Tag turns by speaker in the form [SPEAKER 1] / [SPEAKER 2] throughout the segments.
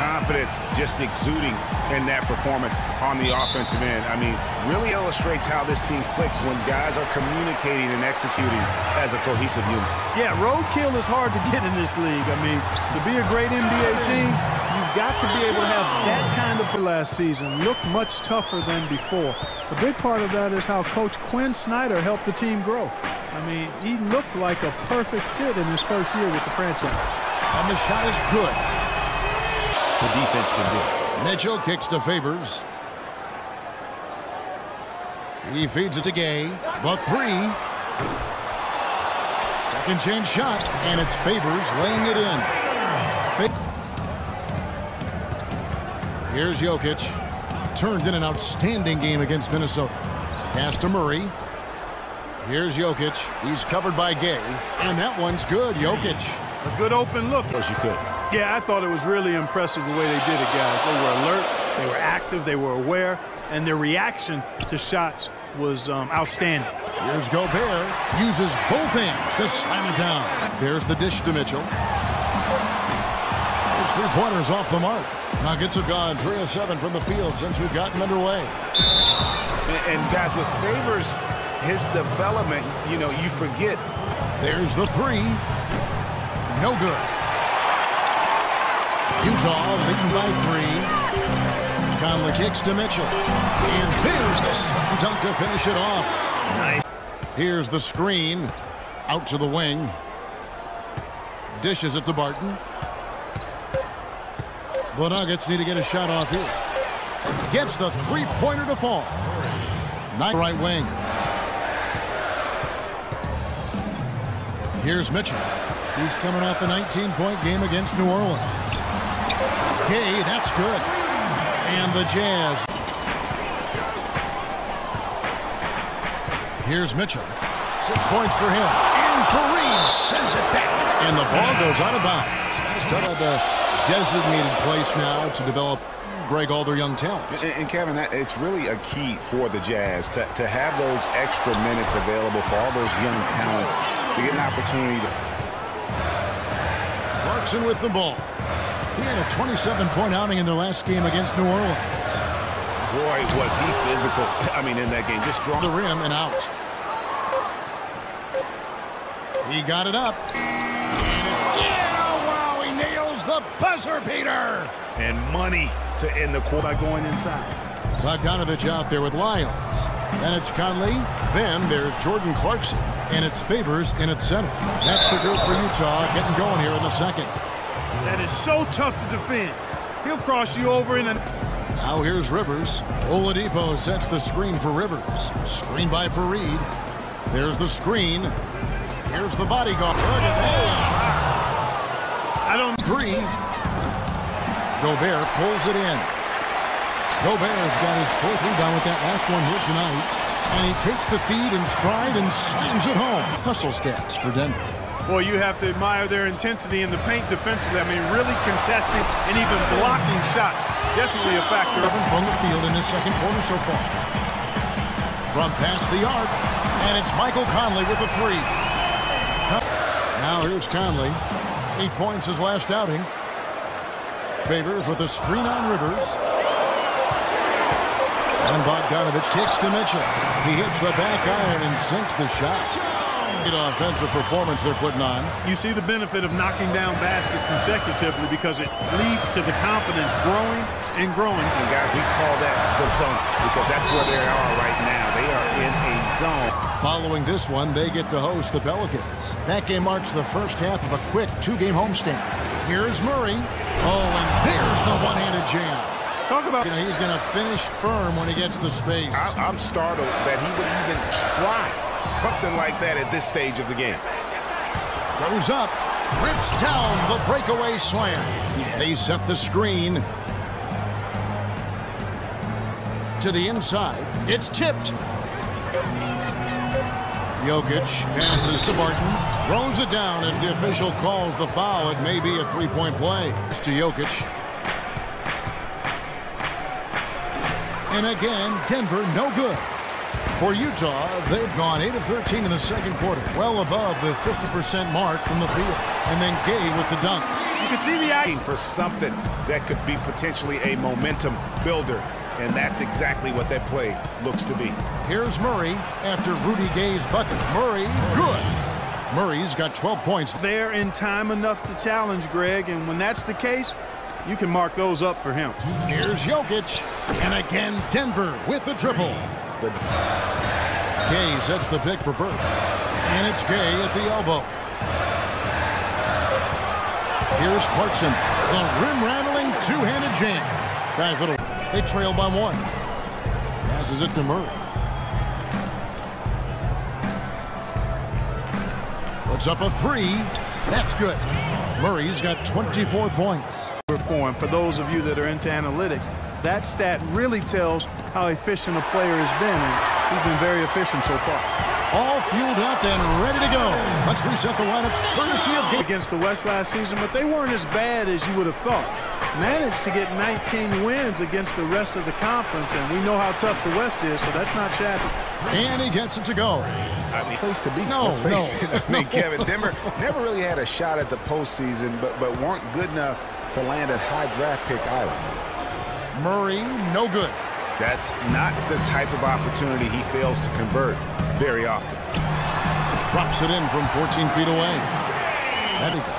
[SPEAKER 1] confidence just exuding in that performance on the offensive end. I mean, really illustrates how this team clicks when guys are communicating and executing as a cohesive unit.
[SPEAKER 2] Yeah, roadkill is hard to get in this league. I mean, to be a great NBA team, you've got to be able to have that kind of last season. Looked much tougher than before. The big part of that is how Coach Quin Snyder helped the team grow. I mean, he looked like a perfect fit in his first year with the franchise.
[SPEAKER 3] And the shot is good.
[SPEAKER 4] The defense can do it.
[SPEAKER 3] Mitchell kicks to Favors. He feeds it to Gay. The three. Second chance shot, and it's Favors laying it in. Here's Jokic. Turned in an outstanding game against Minnesota. Pass to Murray. Here's Jokic. He's covered by Gay. And that one's good. Jokic.
[SPEAKER 2] A good open look.
[SPEAKER 1] As you could.
[SPEAKER 2] Yeah, I thought it was really impressive the way they did it, guys. They were alert, they were active, they were aware, and their reaction to shots was um, outstanding.
[SPEAKER 3] Here's Gobert. Uses both hands to slam it down. There's the dish to Mitchell. There's three pointers off the mark. Nuggets have gone 3 of 7 from the field since we've gotten underway.
[SPEAKER 1] And, and guys, with Favors, his development, you know, you forget.
[SPEAKER 3] There's the three. No good. Utah leading by three. Conley kicks to Mitchell. And there's the slam dunk to finish it off.
[SPEAKER 2] Nice.
[SPEAKER 3] Here's the screen. Out to the wing. Dishes it to Barton. The Nuggets need to get a shot off here. Gets the three-pointer to fall. Night right wing. Here's Mitchell. He's coming off a 19-point game against New Orleans. Okay, that's good. And the Jazz. Here's Mitchell. Six points for him. And Faried sends it back. And the ball goes out of bounds. Instead of the designated place now to develop Greg all their young talent.
[SPEAKER 1] And, and Kevin, that, it's really a key for the Jazz to, to have those extra minutes available for all those young talents to get an opportunity to
[SPEAKER 3] Clarkson with the ball. He had a 27-point outing in their last game against New Orleans.
[SPEAKER 1] Boy, was he physical. I mean, in that game, just draw
[SPEAKER 3] the rim and out. He got it up. And it's in. Oh, wow, he nails the buzzer beater.
[SPEAKER 1] And money to end the quarter
[SPEAKER 2] by going inside.
[SPEAKER 3] Bogdanovich out there with Lyons. Then it's Conley. Then there's Jordan Clarkson. And it's Favors in at center. That's the group for Utah getting going here in the second.
[SPEAKER 2] That is so tough to defend. He'll cross you over in a...
[SPEAKER 3] Now here's Rivers. Oladipo sets the screen for Rivers. Screen by Faried. There's the screen. Here's the bodyguard. Look at that.
[SPEAKER 2] I don't...
[SPEAKER 3] Three. Gobert pulls it in. Gobert's got his fourth rebound with that last one here tonight. And he takes the feed in stride and slams it home. Hustle stats for Denver.
[SPEAKER 2] Boy, you have to admire their intensity in the paint defensively. I mean, really contesting and even blocking shots. Definitely a factor.
[SPEAKER 3] From the field in the second quarter so far. From past the arc. And it's Michael Conley with a three. Now here's Conley. Eight points his last outing. Favors with a screen on Rivers. And Bogdanovich kicks to Mitchell. He hits the back iron and sinks the shot. Good offensive performance they're putting on.
[SPEAKER 2] You see the benefit of knocking down baskets consecutively because it leads to the confidence growing and growing.
[SPEAKER 1] And guys, we call that the zone because that's where they are right now. They are in a zone.
[SPEAKER 3] Following this one, they get to host the Pelicans. That game marks the first half of a quick two-game homestand. Here's Murray. Oh, and there's the one-handed jam.
[SPEAKER 2] Talk about
[SPEAKER 3] you know, he's going to finish firm when he gets the space.
[SPEAKER 1] I, am startled that he would even try something like that at this stage of the game.
[SPEAKER 3] Goes up, rips down the breakaway slam. Yeah. They set the screen to the inside. It's tipped. Jokic passes to Barton, throws it down as the official calls the foul. It may be a three-point play. It's to Jokic. And again, Denver no good. For Utah, they've gone 8 of 13 in the second quarter, well above the 50% mark from the field. And then Gay with the dunk.
[SPEAKER 2] You can see the action.
[SPEAKER 1] For something that could be potentially a momentum builder. And that's exactly what that play looks to be.
[SPEAKER 3] Here's Murray after Rudy Gay's bucket. Murray, good. Murray's got 12 points.
[SPEAKER 2] There in time enough to challenge Greg, and when that's the case, you can mark those up for him.
[SPEAKER 3] Here's Jokic, and again Denver with the triple. The... Gay sets the pick for Burke, and it's Gay at the elbow. Here's Clarkson, the rim-rattling two-handed jam. Guys, little, they trail by one. Passes it to Murray. Puts up a three. That's good. Murray's got 24 points.
[SPEAKER 2] For for those of you that are into analytics, that stat really tells how efficient a player has been, and he's been very efficient so far.
[SPEAKER 3] All fueled up and ready to go. Let's reset the lineups courtesy of
[SPEAKER 2] Against the West last season, but they weren't as bad as you would have thought. Managed to get 19 wins against the rest of the conference, and we know how tough the West is, so that's not shabby.
[SPEAKER 3] And he gets it to go.
[SPEAKER 1] I mean, place to be.
[SPEAKER 3] No,
[SPEAKER 1] Let's face
[SPEAKER 3] no.
[SPEAKER 1] it. I mean, Kevin Denver never really had a shot at the postseason, but but weren't good enough to land a high draft pick either.
[SPEAKER 3] Murray, no good.
[SPEAKER 1] That's not the type of opportunity he fails to convert very often.
[SPEAKER 3] Drops it in from 14 feet away. There we go.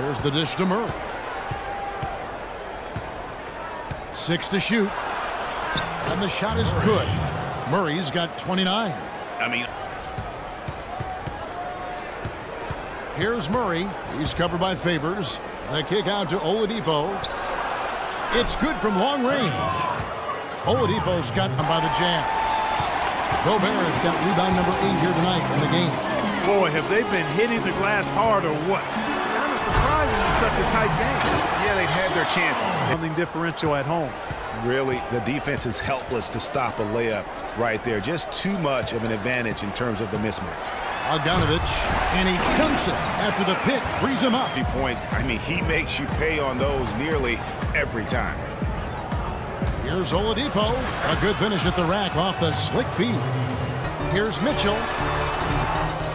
[SPEAKER 3] There's the dish to Murray. Six to shoot. And the shot is good. Murray's got 29.
[SPEAKER 1] I mean,
[SPEAKER 3] Here's Murray. He's covered by Favors. The kick out to Oladipo. It's good from long range. Oladipo's got him by the Jazz. Gobert has got rebound number eight here tonight in the game.
[SPEAKER 2] Boy, have they been hitting the glass hard or what? Kind of surprising in such a tight game.
[SPEAKER 1] yeah, they've had their chances.
[SPEAKER 2] Something differential at home.
[SPEAKER 1] Really, the defense is helpless to stop a layup right there. Just too much of an advantage in terms of the mismatch.
[SPEAKER 3] Bogdanovich, and he dunks it after the pick frees him up.
[SPEAKER 1] He points. I mean, he makes you pay on those nearly every time.
[SPEAKER 3] Here's Oladipo. A good finish at the rack off the slick feed. Here's Mitchell.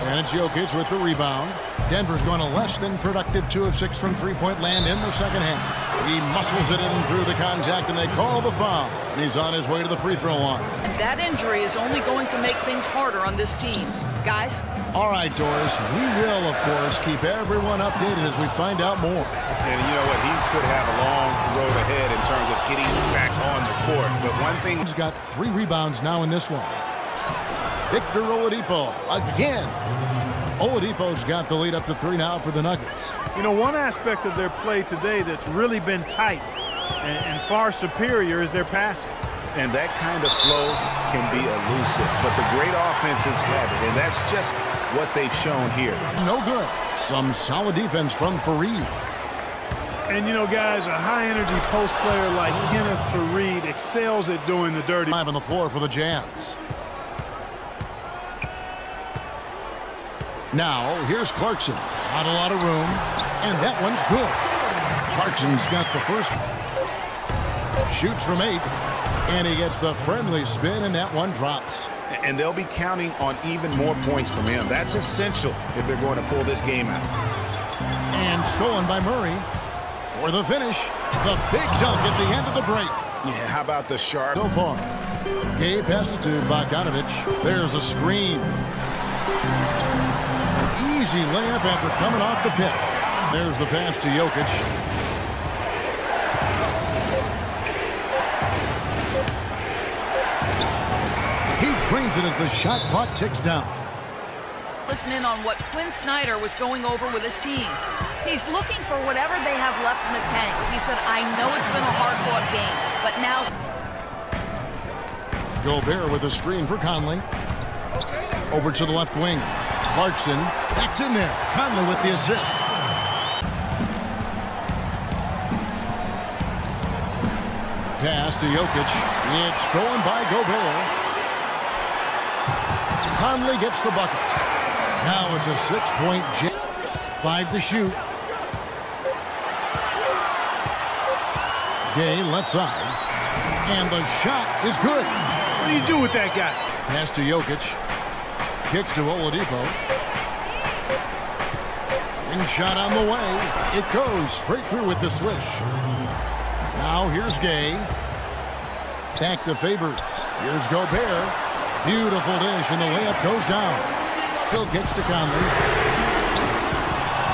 [SPEAKER 3] And it's Jokic with the rebound. Denver's going to less than productive two of six from three-point land in the second half. He muscles it in through the contact, and they call the foul. And he's on his way to the free throw line.
[SPEAKER 5] And that injury is only going to make things harder on this team. Guys,
[SPEAKER 3] All right, Doris, we will, of course, keep everyone updated as we find out more.
[SPEAKER 1] And you know what? He could have a long road ahead in terms of getting back on the court. But one thing
[SPEAKER 3] He's got three rebounds now in this one. Victor Oladipo again. Oladipo's got the lead up to three now for the Nuggets.
[SPEAKER 2] You know, one aspect of their play today that's really been tight and, and far superior is their passing.
[SPEAKER 1] And that kind of flow can be elusive. But the great offenses have it, and that's just what they've shown here.
[SPEAKER 3] No good. Some solid defense from Faried.
[SPEAKER 2] And, you know, guys, a high-energy post player like Kenneth Faried excels at doing the dirty.
[SPEAKER 3] Five on the floor for the Jazz. Now, here's Clarkson. Not a lot of room, and that one's good. Clarkson's got the first. Shoots from eight, and he gets the friendly spin, and that one drops.
[SPEAKER 1] And they'll be counting on even more points from him. That's essential if they're going to pull this game out.
[SPEAKER 3] And stolen by Murray. For the finish, the big dunk at the end of the break.
[SPEAKER 1] Yeah, how about the sharp?
[SPEAKER 3] So far, Gabe passes to Bogdanovich. There's a screen. An easy layup after coming off the pit. There's the pass to Jokic. He it as the shot clock ticks down.
[SPEAKER 5] listen in on what Quin Snyder was going over with his team. He's looking for whatever they have left in the tank. He said, I know it's been a hard-fought game, but now
[SPEAKER 3] Gobert with a screen for Conley. Over to the left wing. Clarkson. That's in there. Conley with the assist. Pass to Jokic. It's stolen by Gobert. Conley gets the bucket. Now it's a six-point jam. Five to shoot. Gay left side. And the shot is good.
[SPEAKER 2] What do you do with that guy?
[SPEAKER 3] Pass to Jokic. Kicks to Oladipo. Ring shot on the way. It goes straight through with the swish. Now here's Gay. Back to Favors. Here's Gobert. Beautiful dish, and the layup goes down. Still gets to Conley.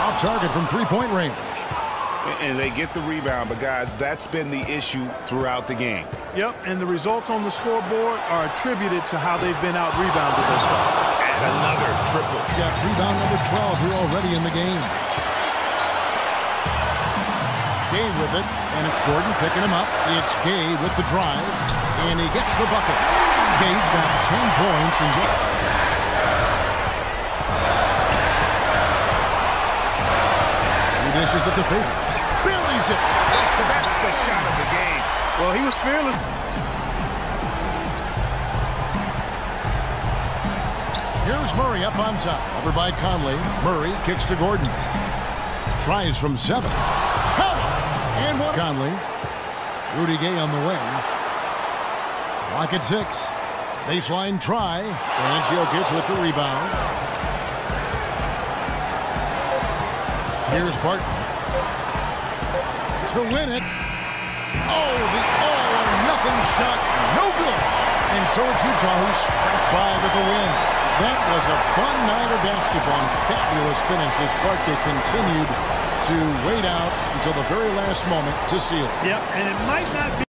[SPEAKER 3] Off target from three-point range.
[SPEAKER 1] And they get the rebound, but guys, that's been the issue throughout the game.
[SPEAKER 2] Yep, and the results on the scoreboard are attributed to how they've been out-rebounded thus far.
[SPEAKER 1] And another triple.
[SPEAKER 3] Got rebound number 12 here already in the game. Gay with it, and it's Gordon picking him up. It's Gay with the drive, and he gets the bucket. Gay's got 10 points and just... He dishes it to Favors. Buries it.
[SPEAKER 1] That's the shot of the game.
[SPEAKER 2] Well, he was fearless.
[SPEAKER 3] Here's Murray up on top. Over by Conley. Murray kicks to Gordon. Tries from seven. And one. Conley. Rudy Gay on the wing. Clock at six. Baseline try. And Jokic with the rebound. Here's Barton. To win it. Oh, the all-or-nothing shot. No good. And so it's Utah who scrapes by with the win. That was a fun night of basketball. Fabulous finish as Barkley continued to wait out until the very last moment to seal. It.
[SPEAKER 2] Yep, and it might not be